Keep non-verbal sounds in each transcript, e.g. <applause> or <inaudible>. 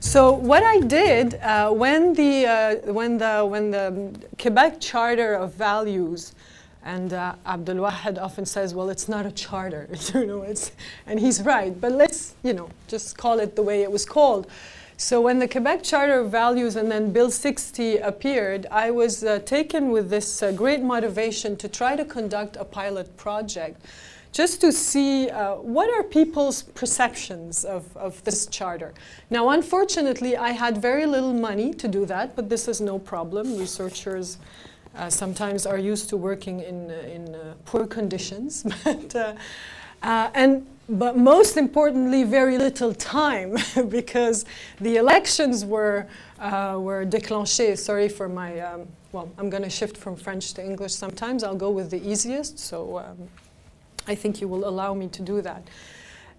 So what I did uh, when the uh, when the when the Quebec Charter of Values, and uh, Abdul Wahid often says, well, it's not a charter, <laughs> you know, it's, and he's right. But let's you know just call it the way it was called. So when the Quebec Charter of Values and then Bill 60 appeared, I was uh, taken with this uh, great motivation to try to conduct a pilot project just to see uh, what are people's perceptions of, of this charter. Now, unfortunately, I had very little money to do that, but this is no problem. Researchers uh, sometimes are used to working in, uh, in uh, poor conditions. <laughs> but, uh, uh, and, but most importantly, very little time <laughs> because the elections were, were déclenchés. Sorry for my, um, well, I'm going to shift from French to English sometimes. I'll go with the easiest. So um, I think you will allow me to do that.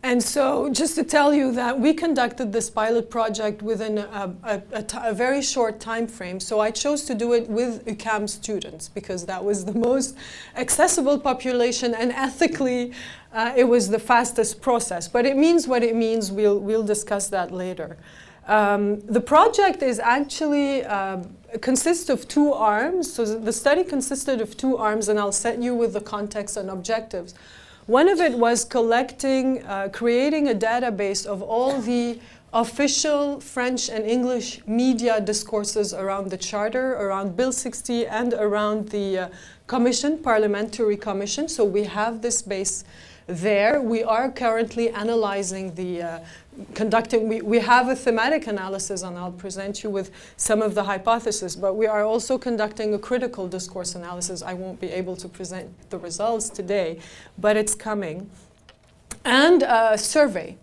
And so just to tell you that we conducted this pilot project within a, very short time frame. So I chose to do it with UQAM students because that was the most accessible population and ethically uh, it was the fastest process. But it means what it means. We'll, we'll discuss that later. Um, the project is actually uh, consists of two arms. So the study consisted of two arms, and I'll set you with the context and objectives. One of it was collecting, uh, creating a database of all the official French and English media discourses around the Charter, around Bill 60, and around the uh, Commission, Parliamentary Commission. So we have this base there. We are currently analyzing the uh, conducting, we, we have a thematic analysis and I'll present you with some of the hypotheses, but we are also conducting a critical discourse analysis. I won't be able to present the results today, but it's coming. And a survey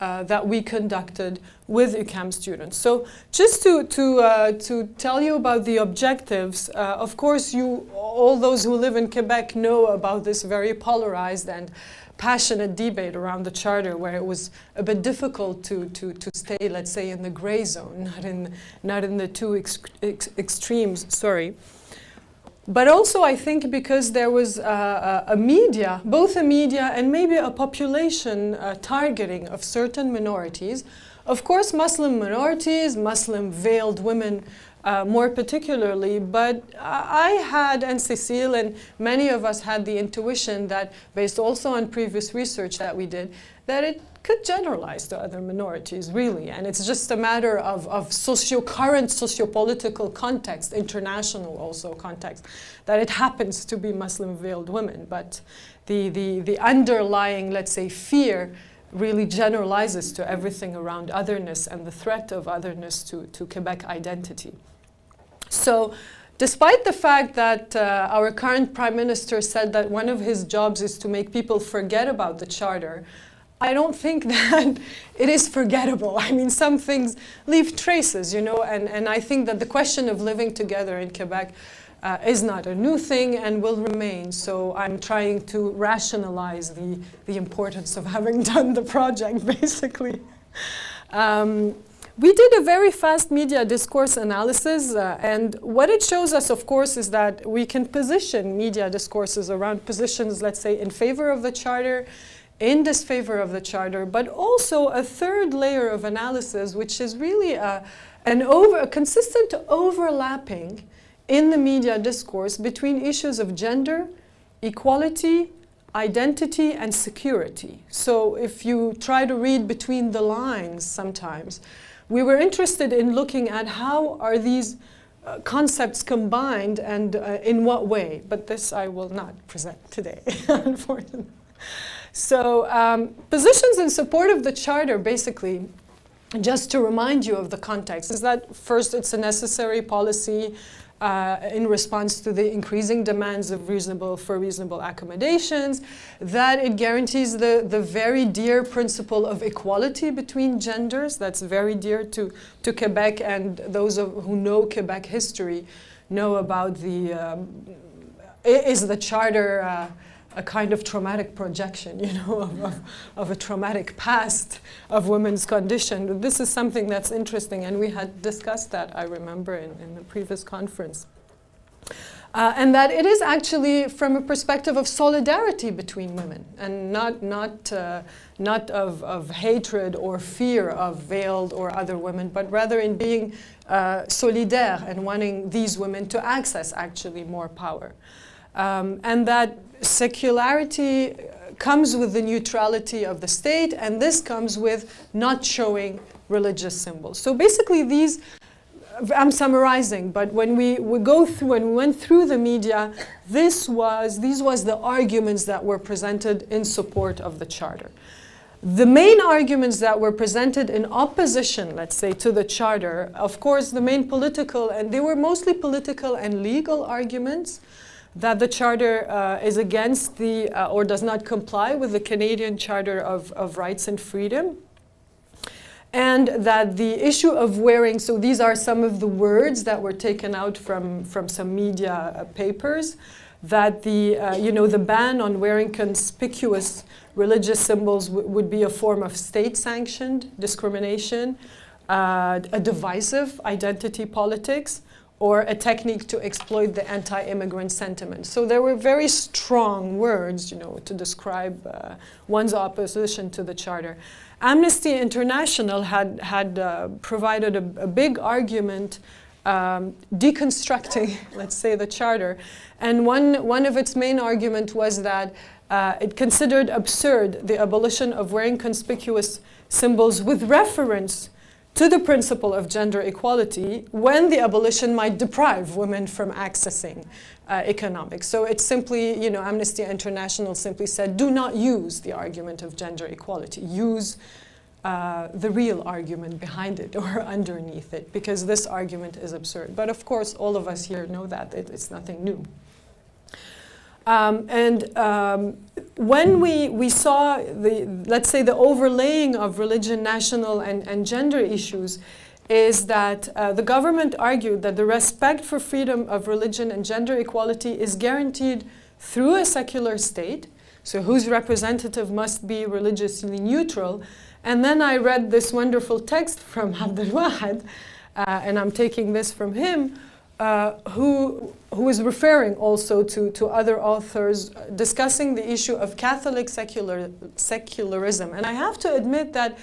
uh, that we conducted with UQAM students. So just to, to, uh, to tell you about the objectives, uh, of course you, all those who live in Quebec know about this very polarized and passionate debate around the charter where it was a bit difficult to, to, to stay, let's say, in the gray zone, not in, not in the two ex ex extremes, sorry. But also, I think because there was uh, a media, both a media and maybe a population uh, targeting of certain minorities. Of course, Muslim minorities, Muslim veiled women uh, more particularly, but I had, and Cecile and many of us had the intuition that, based also on previous research that we did, that it could generalize to other minorities, really. And it's just a matter of, of socio current socio-political context, international also context, that it happens to be Muslim veiled women. But the, the, the underlying, let's say, fear really generalizes to everything around otherness and the threat of otherness to, to Quebec identity. So despite the fact that uh, our current prime minister said that one of his jobs is to make people forget about the charter, I don't think <laughs> that it is forgettable. I mean, some things leave traces, you know, and, and I think that the question of living together in Quebec uh, is not a new thing and will remain. So I'm trying to rationalize the, the importance of <laughs> having done the project, <laughs> basically. Um, we did a very fast media discourse analysis, uh, and what it shows us, of course, is that we can position media discourses around positions, let's say, in favor of the charter, in disfavor of the charter, but also a third layer of analysis, which is really a, an over, a consistent overlapping in the media discourse between issues of gender, equality, identity, and security. So if you try to read between the lines sometimes, we were interested in looking at how are these uh, concepts combined and uh, in what way, but this I will not present today, <laughs> unfortunately. So um, positions in support of the charter basically just to remind you of the context, is that first it's a necessary policy uh, in response to the increasing demands of reasonable for reasonable accommodations, that it guarantees the, the very dear principle of equality between genders, that's very dear to, to Quebec and those of, who know Quebec history know about the, um, is the charter uh, a kind of traumatic projection, you know, of, of, of, a traumatic past of women's condition. This is something that's interesting, and we had discussed that, I remember, in, in the previous conference. Uh, and that it is actually from a perspective of solidarity between women and not, not, uh, not of, of hatred or fear of veiled or other women, but rather in being uh, solidaire and wanting these women to access actually more power. Um, and that secularity comes with the neutrality of the state, and this comes with not showing religious symbols. So basically, these I'm summarizing, but when we, we go through, when we went through the media, this was, these was the arguments that were presented in support of the charter. The main arguments that were presented in opposition, let's say, to the charter, of course, the main political, and they were mostly political and legal arguments, that the charter uh, is against the, uh, or does not comply with the Canadian Charter of, of Rights and Freedom, and that the issue of wearing, so these are some of the words that were taken out from, from some media uh, papers, that the, uh, you know, the ban on wearing conspicuous religious symbols would be a form of state-sanctioned discrimination, uh, a divisive identity politics, or a technique to exploit the anti-immigrant sentiment. So there were very strong words, you know, to describe uh, one's opposition to the charter. Amnesty International had, had uh, provided a, a, big argument um, deconstructing, <laughs> let's say, the charter. And one, one of its main argument was that uh, it considered absurd the abolition of wearing conspicuous symbols with reference to the principle of gender equality when the abolition might deprive women from accessing uh, economics. So it's simply, you know, Amnesty International simply said, do not use the argument of gender equality. Use uh, the real argument behind it or <laughs> underneath it, because this argument is absurd. But of course, all of us here know that it, it's nothing new. Um, and um, when we, we saw the, let's say, the overlaying of religion, national, and, and gender issues, is that uh, the government argued that the respect for freedom of religion and gender equality is guaranteed through a secular state, so whose representative must be religiously neutral. And then I read this wonderful text from <laughs> Wahid, uh, and I'm taking this from him, uh, who, who is referring also to, to other authors discussing the issue of Catholic secular, secularism. And I have to admit that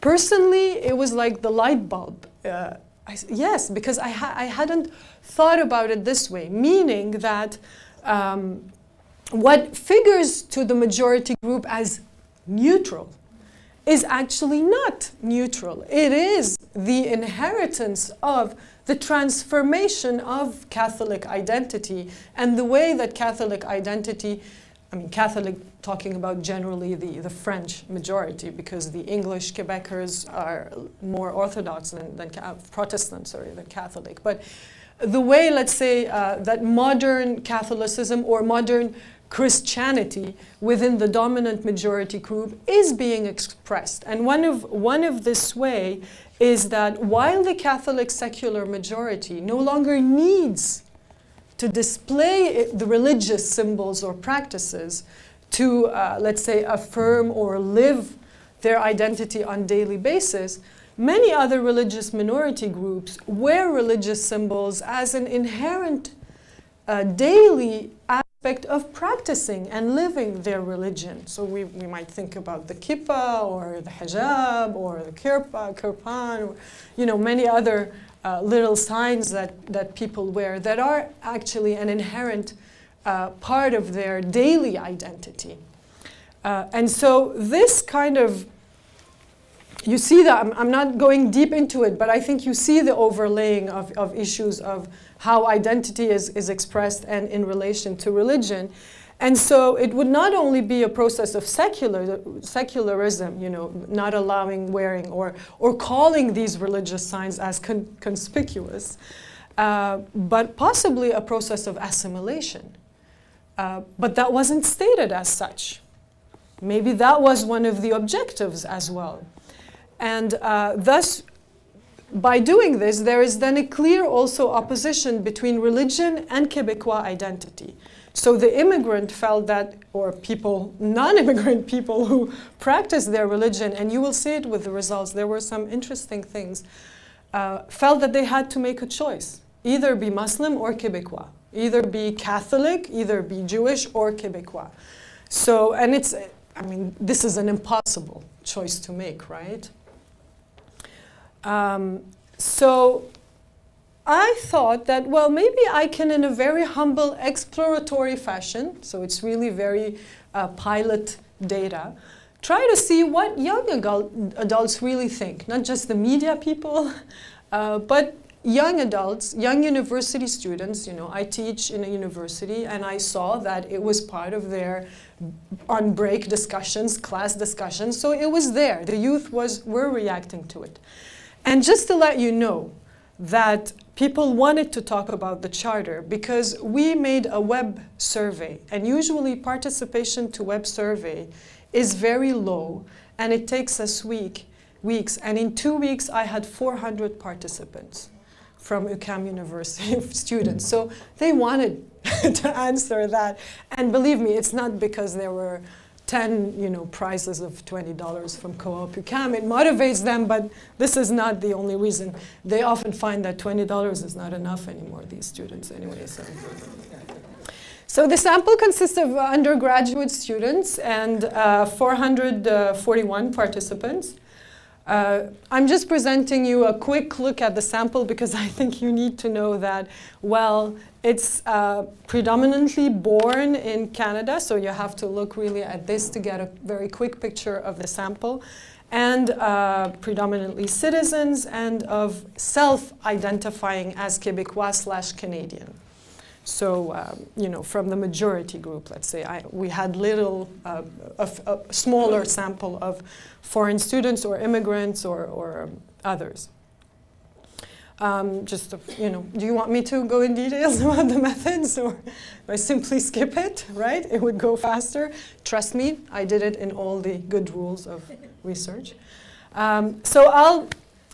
personally, it was like the light bulb. Uh, I, yes, because I, ha I hadn't thought about it this way, meaning that um, what figures to the majority group as neutral is actually not neutral. It is the inheritance of the transformation of Catholic identity and the way that Catholic identity, I mean, Catholic talking about generally the, the French majority because the English Quebecers are more Orthodox than, than Protestant, sorry, than Catholic. But the way, let's say, uh, that modern Catholicism or modern Christianity within the dominant majority group is being expressed. And one of, one of this way is that while the Catholic secular majority no longer needs to display the religious symbols or practices to, uh, let's say, affirm or live their identity on daily basis, many other religious minority groups wear religious symbols as an inherent uh, daily aspect of practicing and living their religion. So we, we might think about the kippah or the hijab or the kirpa, kirpan, or, you know, many other uh, little signs that, that people wear that are actually an inherent uh, part of their daily identity. Uh, and so this kind of, you see that, I'm, I'm not going deep into it, but I think you see the overlaying of, of issues of how identity is, is expressed and in relation to religion. And so it would not only be a process of secular, secularism, you know, not allowing wearing or, or calling these religious signs as con conspicuous, uh, but possibly a process of assimilation. Uh, but that wasn't stated as such. Maybe that was one of the objectives as well. And uh, thus, by doing this, there is then a clear also opposition between religion and Quebecois identity. So the immigrant felt that, or people, non-immigrant people who practice their religion, and you will see it with the results, there were some interesting things, uh, felt that they had to make a choice. either be Muslim or Quebecois, either be Catholic, either be Jewish or Quebecois. So, and it's, I mean, this is an impossible choice to make, right? Um, so I thought that, well, maybe I can, in a very humble, exploratory fashion, so it's really very uh, pilot data, try to see what young adult, adults really think, not just the media people, <laughs> uh, but young adults, young university students, you know, I teach in a university and I saw that it was part of their on break discussions, class discussions, so it was there. The youth was, were reacting to it. And just to let you know that people wanted to talk about the charter because we made a web survey and usually participation to web survey is very low and it takes us week, weeks. And in two weeks, I had 400 participants from UQAM University <laughs> students. So they wanted <laughs> to answer that. And believe me, it's not because there were 10 you know, prizes of $20 from Co-op UQAM. It motivates them, but this is not the only reason. They often find that $20 is not enough anymore, these students anyway. So. So the sample consists of undergraduate students and uh, 441 participants. Uh, I'm just presenting you a quick look at the sample because I think you need to know that, well, it's uh, predominantly born in Canada, so you have to look really at this to get a very quick picture of the sample, and uh, predominantly citizens and of self-identifying as Quebecois slash Canadian. So, um, you know, from the majority group, let's say, I, we had little, uh, a, smaller sample of foreign students or immigrants or, or um, others. Um, just, you know, do you want me to go in details <laughs> about the methods or I simply skip it, right? It would go faster. Trust me, I did it in all the good rules of research. Um, so I'll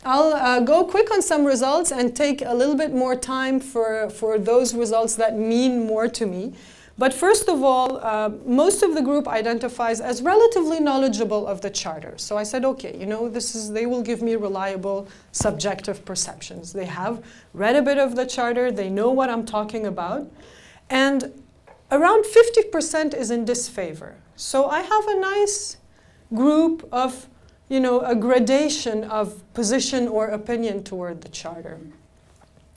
I'll uh, go quick on some results and take a little bit more time for, for those results that mean more to me. But first of all, uh, most of the group identifies as relatively knowledgeable of the charter. So I said, okay, you know, this is, they will give me reliable subjective perceptions. They have read a bit of the charter, they know what I'm talking about. And around 50% is in disfavor. So I have a nice group of you know, a gradation of position or opinion toward the charter,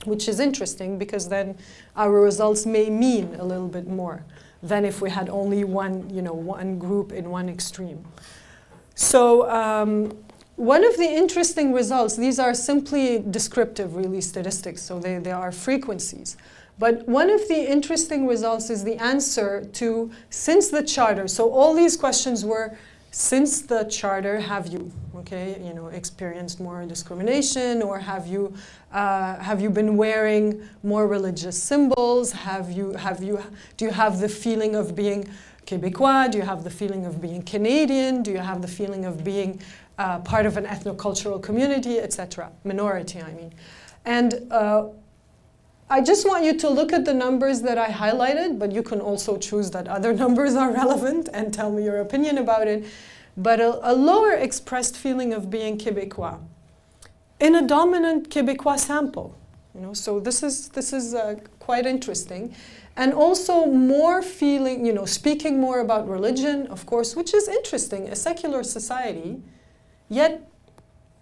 which is interesting because then our results may mean a little bit more than if we had only one, you know, one group in one extreme. So um, one of the interesting results, these are simply descriptive, really, statistics, so they, they are frequencies. But one of the interesting results is the answer to since the charter. So all these questions were since the charter, have you, okay, you know, experienced more discrimination, or have you, uh, have you been wearing more religious symbols? Have you, have you, do you have the feeling of being Quebecois? Do you have the feeling of being Canadian? Do you have the feeling of being uh, part of an ethnocultural community, etc. Minority, I mean, and uh, I just want you to look at the numbers that I highlighted, but you can also choose that other <laughs> numbers are relevant and tell me your opinion about it. But a, a lower expressed feeling of being Quebecois in a dominant Quebecois sample. You know, so this is, this is uh, quite interesting. And also more feeling, you know, speaking more about religion, of course, which is interesting, a secular society, yet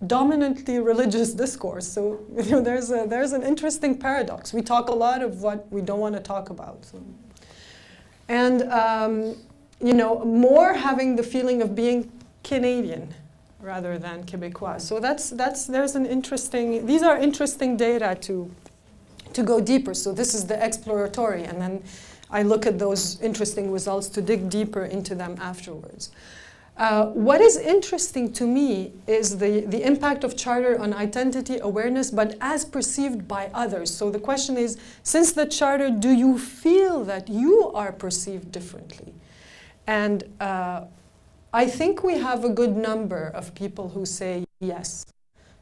dominantly religious <laughs> discourse. So <laughs> you know, there's, a, there's an interesting paradox. We talk a lot of what we don't want to talk about. So. And um, you know, more having the feeling of being Canadian rather than Quebecois. So that's, that's, there's an interesting, these are interesting data to, to go deeper. So this is the exploratory, and then I look at those interesting results to dig deeper into them afterwards. Uh, what is interesting to me is the, the impact of charter on identity awareness, but as perceived by others. So the question is, since the charter, do you feel that you are perceived differently? And uh, I think we have a good number of people who say yes.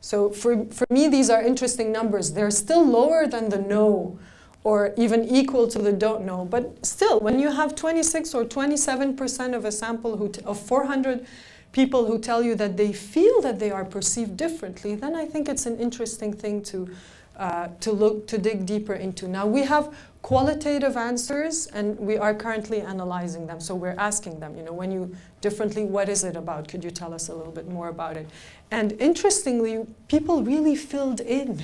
So for, for me, these are interesting numbers. They're still lower than the no or even equal to the don't know. But still, when you have 26 or 27% of a sample who of 400 people who tell you that they feel that they are perceived differently, then I think it's an interesting thing to, uh, to look to dig deeper into. Now we have qualitative answers and we are currently analyzing them. So we're asking them, you know, when you differently, what is it about? Could you tell us a little bit more about it? And interestingly, people really filled in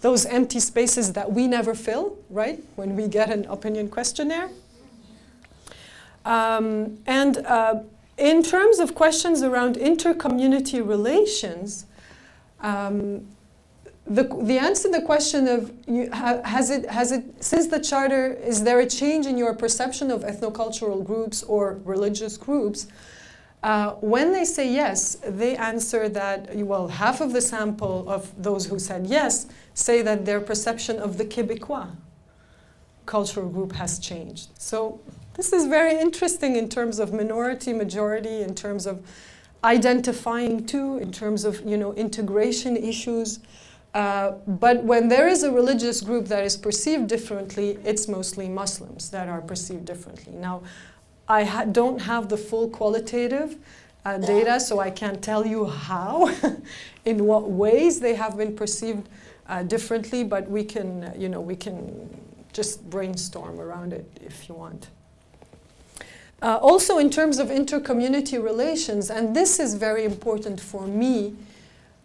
those empty spaces that we never fill, right? When we get an opinion questionnaire. Um, and uh, in terms of questions around inter-community relations, um, the, the answer to the question of you, ha, has it has it since the charter is there a change in your perception of ethnocultural groups or religious groups? Uh, when they say yes, they answer that well half of the sample of those who said yes say that their perception of the Quebecois cultural group has changed. So this is very interesting in terms of minority majority, in terms of identifying too, in terms of you know integration issues. Uh, but when there is a religious group that is perceived differently, it's mostly Muslims that are perceived differently. Now, I ha don't have the full qualitative uh, data, so I can't tell you how, <laughs> in what ways they have been perceived uh, differently, but we can, you know, we can just brainstorm around it if you want. Uh, also in terms of inter-community relations, and this is very important for me,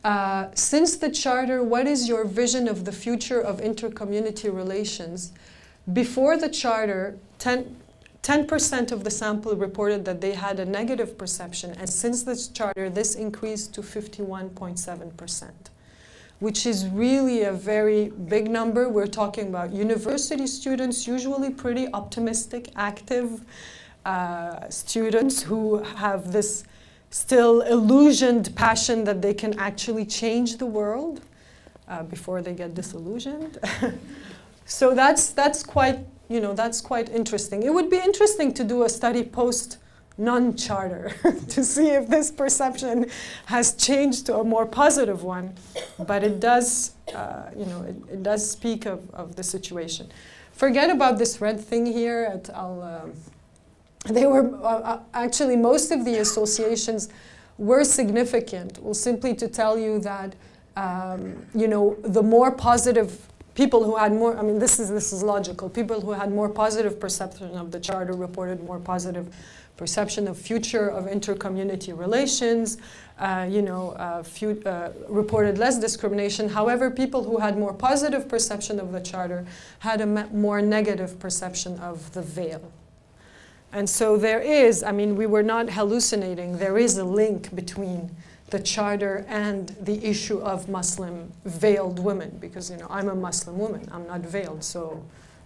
uh, since the charter, what is your vision of the future of inter-community relations? Before the charter, 10, 10% of the sample reported that they had a negative perception, and since this charter, this increased to 51.7%, which is really a very big number. We're talking about university students, usually pretty optimistic, active uh, students who have this still illusioned passion that they can actually change the world uh, before they get disillusioned. <laughs> so that's, that's quite, you know, that's quite interesting. It would be interesting to do a study post non-charter <laughs> to see if this perception has changed to a more positive one. But it does, uh, you know, it, it, does speak of, of the situation. Forget about this red thing here. At, I'll, um, they were uh, uh, actually most of the associations were significant. Well, simply to tell you that um, you know the more positive people who had more. I mean, this is this is logical. People who had more positive perception of the charter reported more positive perception of future of inter-community relations. Uh, you know, uh, few, uh, reported less discrimination. However, people who had more positive perception of the charter had a more negative perception of the veil. And so there is, I mean, we were not hallucinating, there is a link between the charter and the issue of Muslim veiled women, because, you know, I'm a Muslim woman, I'm not veiled, so,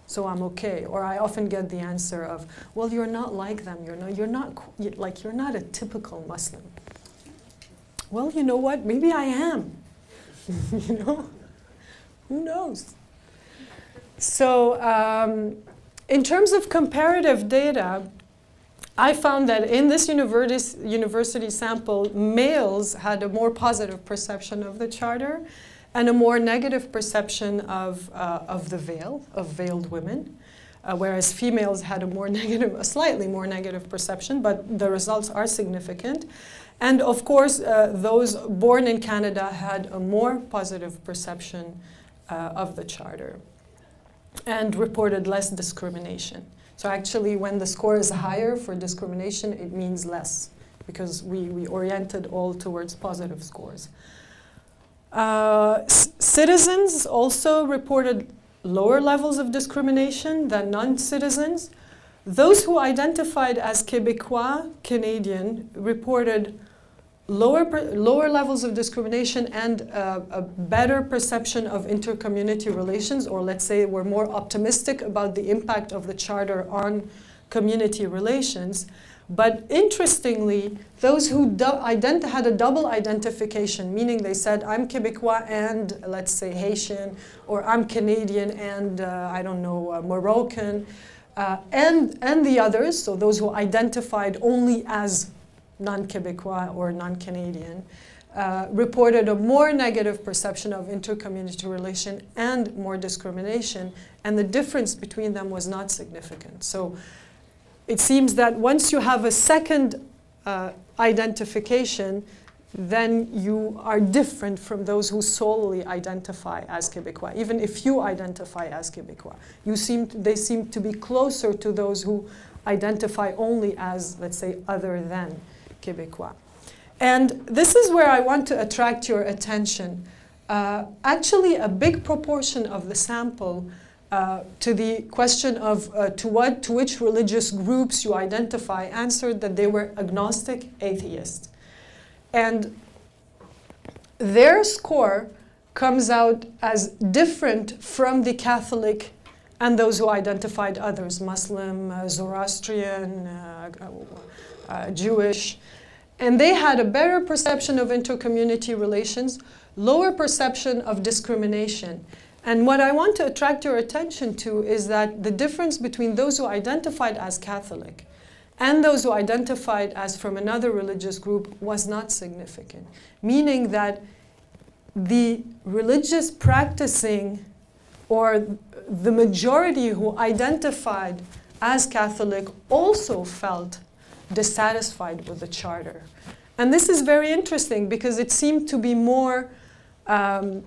so I'm okay. Or I often get the answer of, well, you're not like them, you're not, you're not, like, you're not a typical Muslim. Well, you know what, maybe I am, <laughs> you know? Who knows? So, um, in terms of comparative data, I found that in this university, sample, males had a more positive perception of the charter and a more negative perception of, uh, of the veil, of veiled women. Uh, whereas females had a more <laughs> negative, a slightly more negative perception, but the results are significant. And of course, uh, those born in Canada had a more positive perception uh, of the charter and reported less discrimination. So actually, when the score is higher for discrimination, it means less because we, we oriented all towards positive scores. Uh, citizens also reported lower levels of discrimination than non-citizens. Those who identified as Quebecois Canadian reported lower, lower levels of discrimination and uh, a better perception of inter-community relations, or let's say we're more optimistic about the impact of the Charter on community relations. But interestingly, those who had a double identification, meaning they said, I'm Quebecois and, let's say, Haitian, or I'm Canadian and, uh, I don't know, uh, Moroccan, uh, and, and the others, so those who identified only as non-Quebecois or non-Canadian, uh, reported a more negative perception of inter-community relation and more discrimination, and the difference between them was not significant. So it seems that once you have a second uh, identification, then you are different from those who solely identify as Quebecois. Even if you identify as Quebecois, you seem to, they seem to be closer to those who identify only as, let's say, other than Quebecois. And this is where I want to attract your attention. Uh, actually, a big proportion of the sample uh, to the question of uh, to what to which religious groups you identify answered that they were agnostic atheist and their score comes out as different from the catholic and those who identified others muslim uh, zoroastrian uh, uh, jewish and they had a better perception of intercommunity relations lower perception of discrimination. And what I want to attract your attention to is that the difference between those who identified as Catholic and those who identified as from another religious group was not significant, meaning that the religious practicing or the majority who identified as Catholic also felt dissatisfied with the charter. And this is very interesting because it seemed to be more um,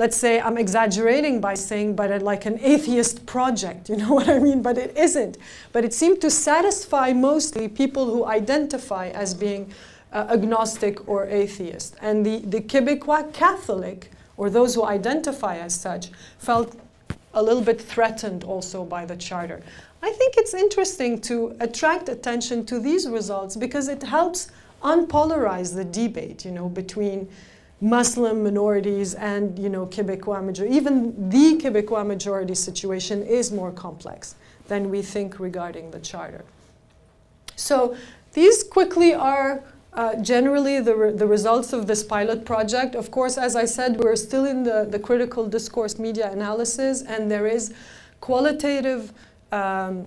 let's say I'm exaggerating by saying, but like an atheist project, you <laughs> know what I mean? But it isn't. But it seemed to satisfy mostly people who identify as being uh, agnostic or atheist. And the, the Quebecois Catholic, or those who identify as such, felt a little bit threatened also by the charter. I think it's interesting to attract attention to these results because it helps unpolarize the debate, you know, between Muslim minorities and you know Quebecois majority. Even the Quebecois majority situation is more complex than we think regarding the charter. So these quickly are uh, generally the, re the results of this pilot project. Of course, as I said, we're still in the, the critical discourse media analysis and there is qualitative um,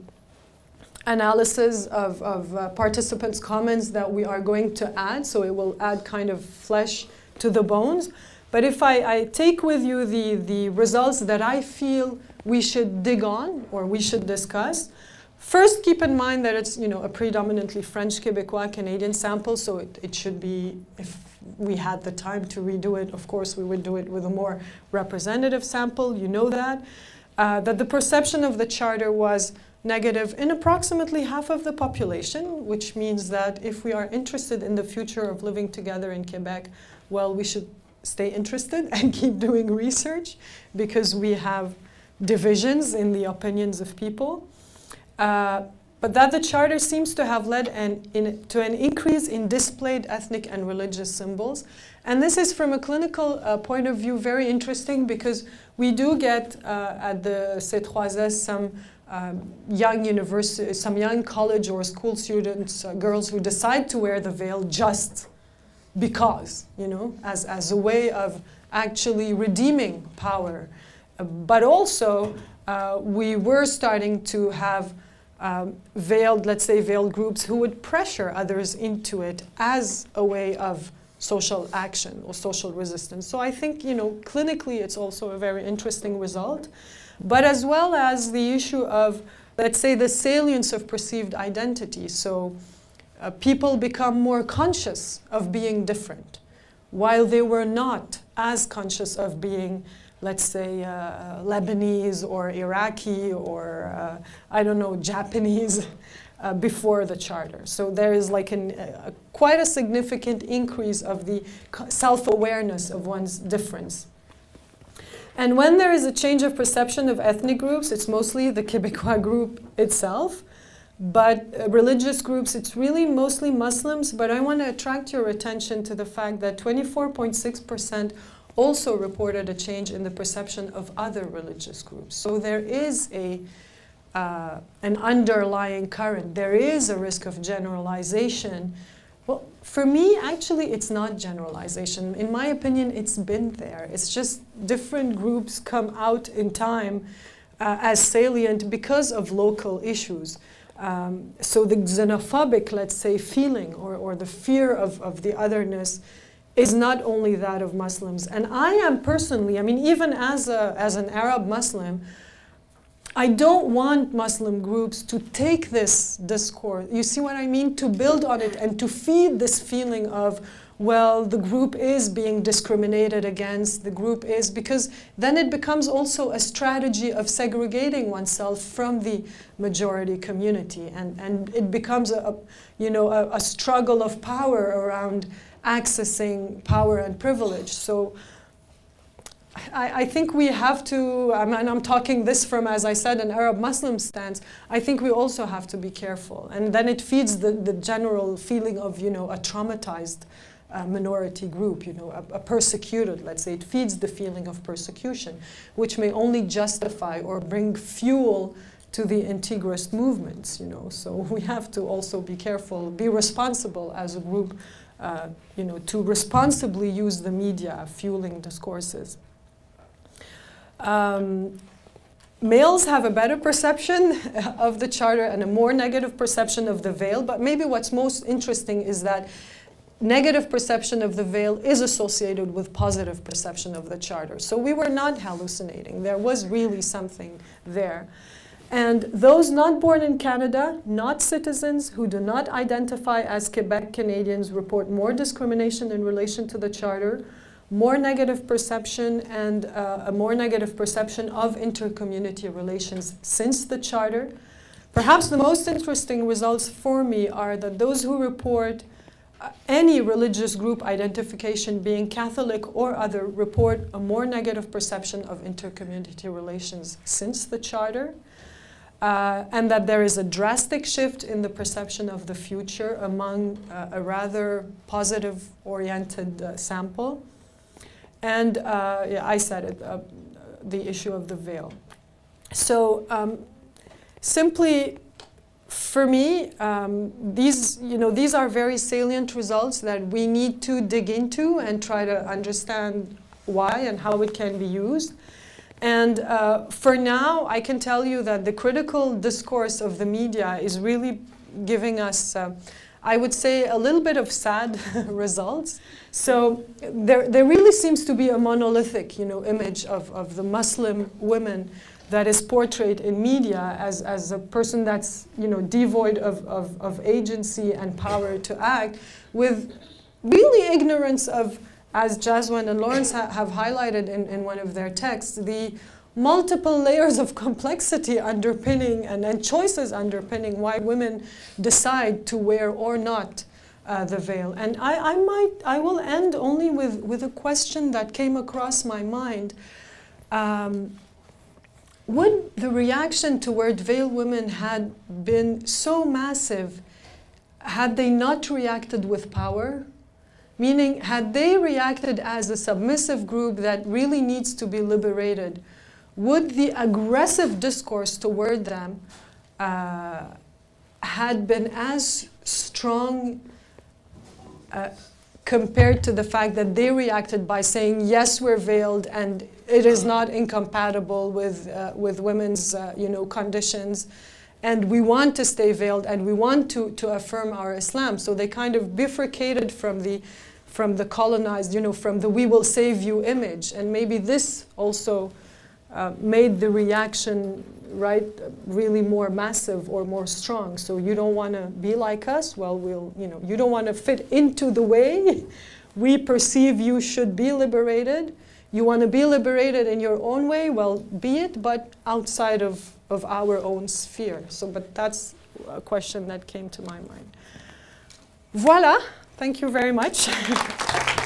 analysis of, of uh, participants' comments that we are going to add. So it will add kind of flesh to the bones. But if I, I take with you the, the results that I feel we should dig on or we should discuss, First, keep in mind that it's you know a predominantly French Quebecois Canadian sample, so it, it should be, if we had the time to redo it, of course we would do it with a more representative sample, you know that. Uh, that the perception of the charter was negative in approximately half of the population, which means that if we are interested in the future of living together in Quebec, well, we should stay interested and <laughs> keep doing research because we have divisions in the opinions of people. Uh, but that the charter seems to have led an, in, to an increase in displayed ethnic and religious symbols. And this is from a clinical uh, point of view very interesting because we do get uh, at the C3S some um, young university, some young college or school students, uh, girls who decide to wear the veil just because, you know, as, as a way of actually redeeming power. Uh, but also, uh, we were starting to have um, veiled, let's say, veiled groups who would pressure others into it as a way of social action or social resistance. So I think, you know, clinically it's also a very interesting result. But as well as the issue of, let's say, the salience of perceived identity. So uh, people become more conscious of being different, while they were not as conscious of being, let's say, uh, Lebanese or Iraqi or, uh, I don't know, Japanese uh, before the charter. So there is like an, quite a significant increase of the self-awareness of one's difference. And when there is a change of perception of ethnic groups, it's mostly the Quebecois group itself. But uh, religious groups, it's really mostly Muslims, but I want to attract your attention to the fact that 24.6% also reported a change in the perception of other religious groups. So there is a, uh, an underlying current. There is a risk of generalization. Well, for me, actually, it's not generalization. In my opinion, it's been there. It's just different groups come out in time uh, as salient because of local issues. Um, so the xenophobic, let's say, feeling or, or the fear of, of the otherness is not only that of Muslims. And I am personally, I mean, even as, a, as an Arab Muslim, I don't want Muslim groups to take this discourse, you see what I mean? To build on it and to feed this feeling of well, the group is being discriminated against, the group is, because then it becomes also a strategy of segregating oneself from the majority community. And, and it becomes a, a you know, a, a, struggle of power around accessing power and privilege. So I, I think we have to, and I'm talking this from, as I said, an Arab Muslim stance, I think we also have to be careful. And then it feeds the, the general feeling of, you know, a traumatized uh, minority group, you know, a, a, persecuted, let's say, it feeds the feeling of persecution, which may only justify or bring fuel to the integrist movements, you know. So we have to also be careful, be responsible as a group, uh, you know, to responsibly use the media fueling discourses. Um, males have a better perception <laughs> of the charter and a more negative perception of the veil, but maybe what's most interesting is that negative perception of the veil is associated with positive perception of the charter. So we were not hallucinating. There was really something there. And those not born in Canada, not citizens who do not identify as Quebec Canadians report more discrimination in relation to the charter, more negative perception and uh, a more negative perception of intercommunity relations since the charter. Perhaps the most interesting results for me are that those who report uh, any religious group identification, being Catholic or other, report a more negative perception of intercommunity relations since the charter. Uh, and that there is a drastic shift in the perception of the future among uh, a rather positive oriented uh, sample. And uh, yeah, I said it, uh, the issue of the veil. So um, simply, for me, um, these, you know, these are very salient results that we need to dig into and try to understand why and how it can be used. And uh, for now, I can tell you that the critical discourse of the media is really giving us uh, I would say a little bit of sad <laughs> results. So there, there really seems to be a monolithic you know, image of, of the Muslim women that is portrayed in media as, as a person that's you know, devoid of, of, of agency and power to act with really ignorance of, as Jaswant and Lawrence ha have highlighted in, in one of their texts, the multiple layers of complexity underpinning and, and choices underpinning why women decide to wear or not uh, the veil. And I, I might, I will end only with, with a question that came across my mind. Um, would the reaction toward veiled women had been so massive had they not reacted with power? Meaning, had they reacted as a submissive group that really needs to be liberated, would the aggressive discourse toward them uh, had been as strong uh, compared to the fact that they reacted by saying, yes, we're veiled and it is not incompatible with, uh, with women's uh, you know, conditions and we want to stay veiled and we want to, to affirm our Islam. So they kind of bifurcated from the, from the colonized, you know, from the we will save you image. And maybe this also uh, made the reaction right really more massive or more strong. So you don't want to be like us. Well, we'll you know you don't want to fit into the way <laughs> we perceive you should be liberated. You want to be liberated in your own way. Well, be it, but outside of of our own sphere. So, but that's a question that came to my mind. Voila. Thank you very much. <laughs>